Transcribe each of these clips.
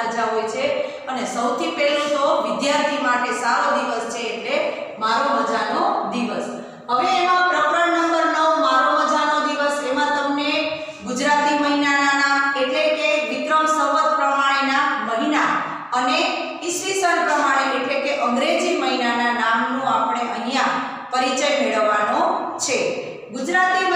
રજા હોય છે. અને સૌથી પહેલું તો વિદ્યાર્થી માટે સારો દિવસ છે એટલે મારો મજાનો દિવસ. હવે એમાં પ્રકરણ નંબર 9 મારો મજાનો દિવસ. એમાં તમને ગુજરાતી મહિનાના નામ એટલે કે વિક્રમ સંવત પ્રમાણેના મહિના અને ઈસવીસન પ્રમાણે એટલે કે અંગ્રેજી મહિનાના નામનો આપણે અહીંયા પરિચય મેળવવાનો છે. ગુજરાતી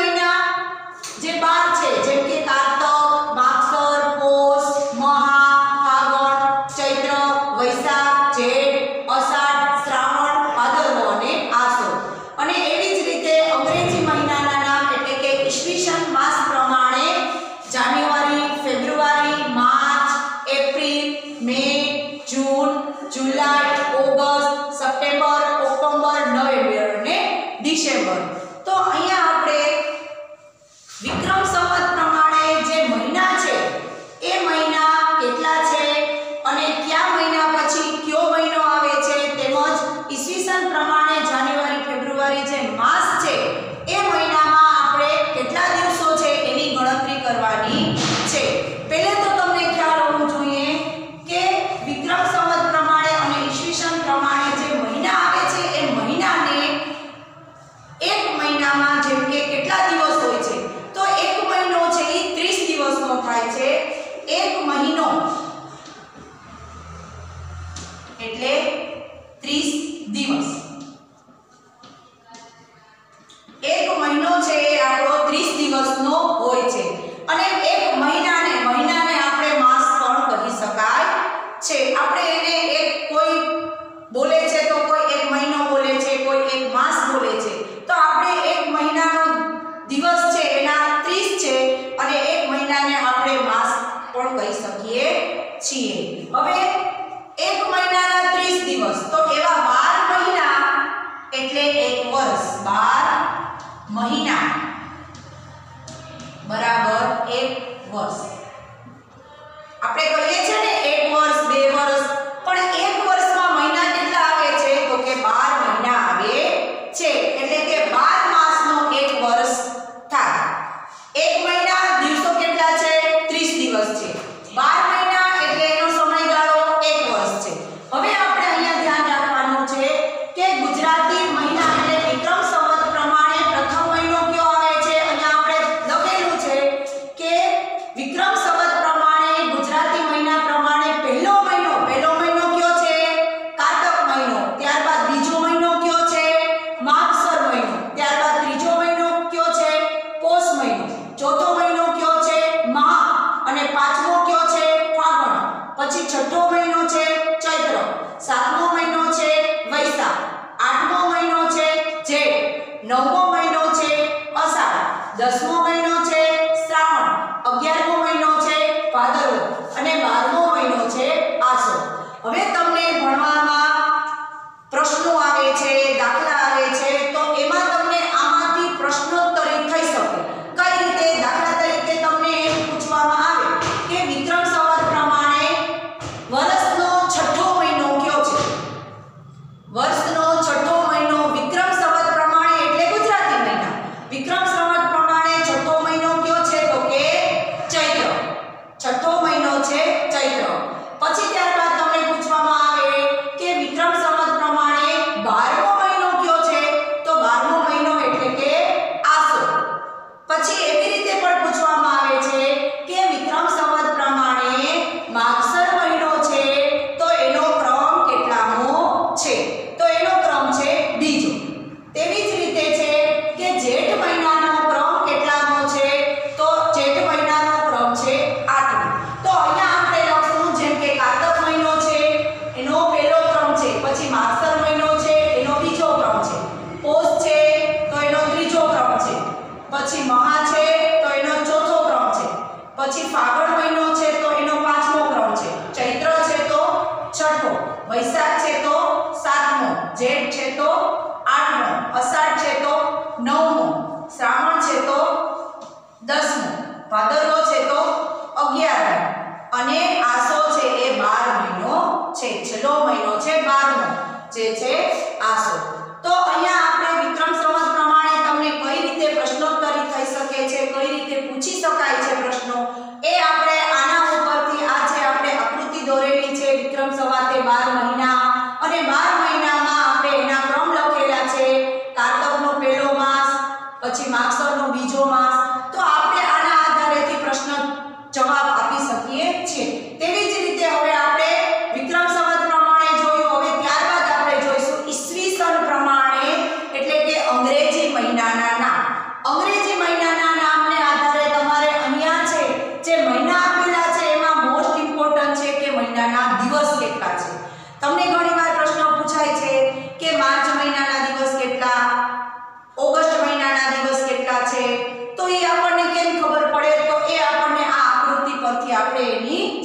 બાર મહિના. બરાબર. Да. сна છે તો આઠમો અષાઢ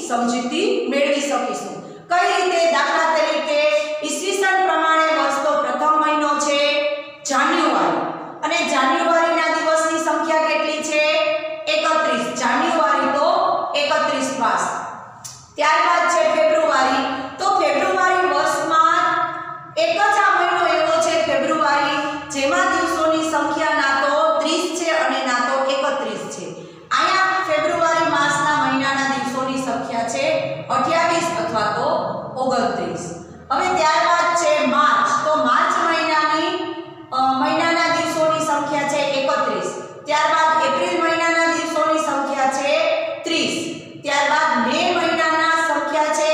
સમજૂતી મેળવી શકીશું. કઈ રીતે દાખલા તરીકે ઈસવીસન પ્રમાણે વર્ષનો પ્રથમ મહિનો છે? જાન્યુઆરી. અને જાન્યુઆરીના દિવસની સંખ્યા કેટલી છે? એકત્રીસ. જાન્યુઆરી તો એકત્રીસ માસ. ત્યારબાદ છે ફેબ્રુઆરી. તો ફેબ્રુઆરી વર્ષમાં એક જ આ મહિનો એવો છે ફેબ્રુઆરી જેમાં ચોત્રીસ ત્યારબાદ એપ્રિલ મહિનાના દિવસોની સંખ્યા છે ત્રીસ. ત્યારબાદ મે મહિનાના સંખ્યા છે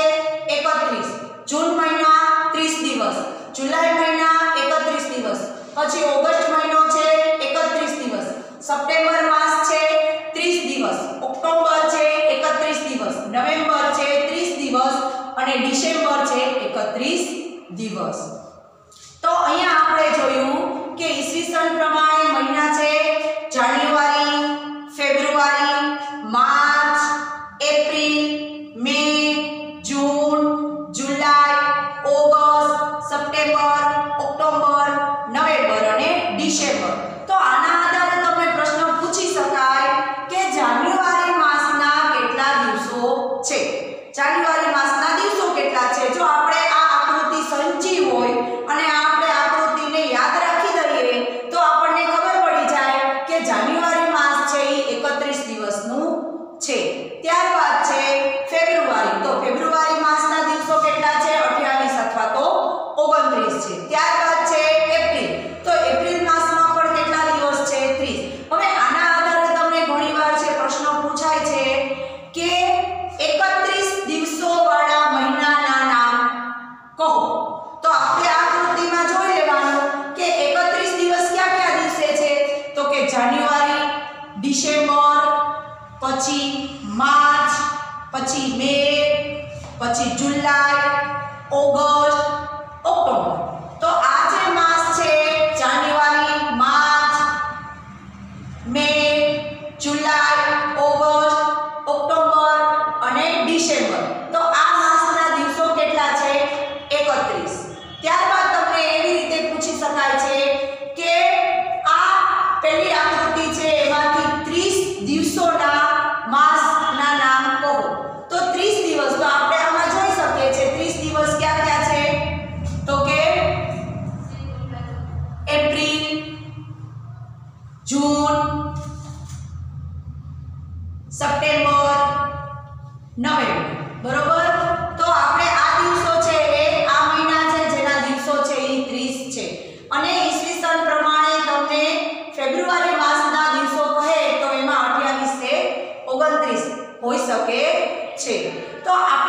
એકત્રીસ. જૂન મહિના ત્રીસ દિવસ. જુલાઈ મહિના એકત્રીસ દિવસ. પછી ઓગસ્ટ મહિનો છે એકત્રીસ દિવસ. સપ્ટેમ્બર માસ છે ત્રીસ દિવસ. ઓક્ટોબર છે એકત્રીસ દિવસ. નવેમ્બર છે ત્રીસ દિવસ અને ડિસેમ્બર છે એકત્રીસ દિવસ. તો અહીંયા આપણે જોયું કે ઈસવીસન પ્રમાણે મહિના છે. જાન્યુઆરી ફેબ્રુઆરી છે. ત્યારબાદ પછી માર્ચ, પછી મે, પછી જુલાઈ, ઓગસ્ટ, ઓક્ટોબર. તો આ જે માસ છે, જાન્યુઆરી, માર્ચ, મે, જુલાઈ છે. તો આપણે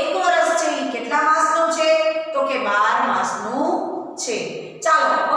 એક વર્ષ છે કેટલા માસનું છે? તો કે 12 માસનું છે. ચાલો